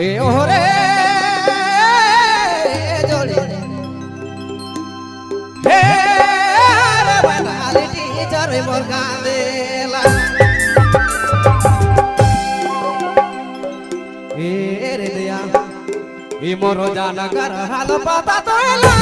এ ওরে জড়ি হে রে বানালি টিচার মোর গাঁদেলা এ, রে দয়া, এ, মোর জানগর হাল পাতা তো এলা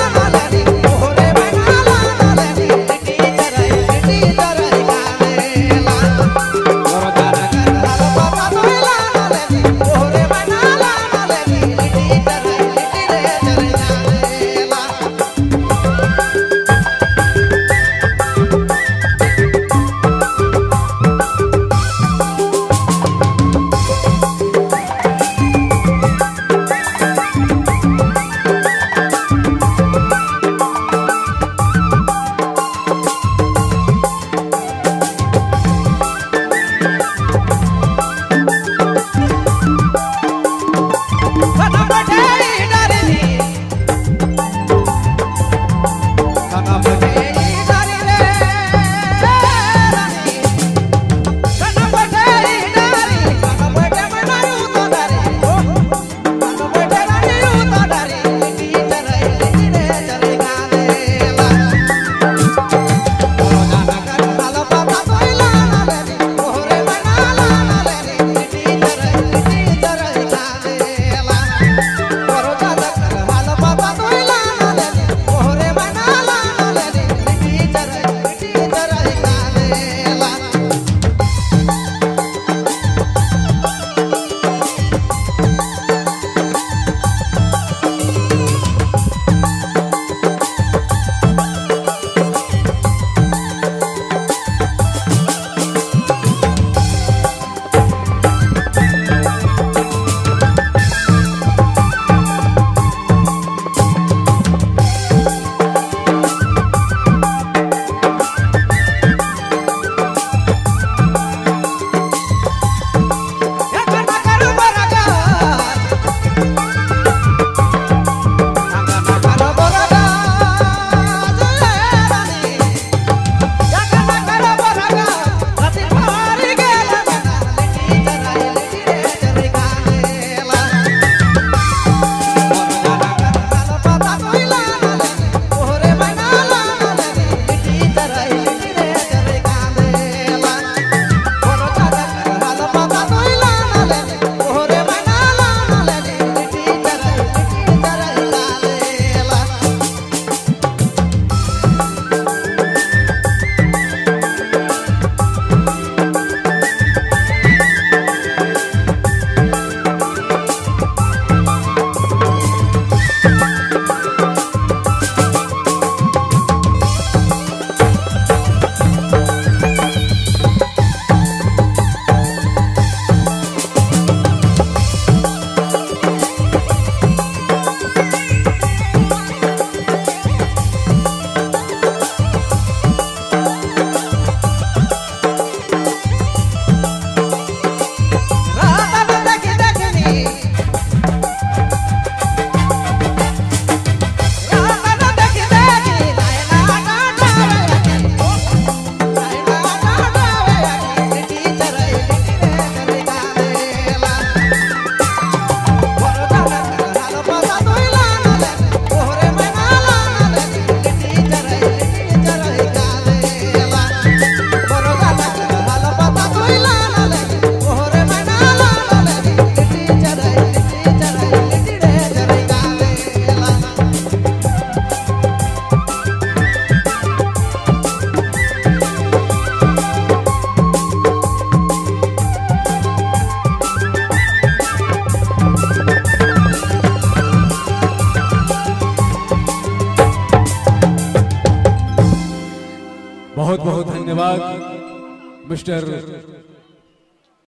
बहुत बहुत धन्यवाद मिस्टर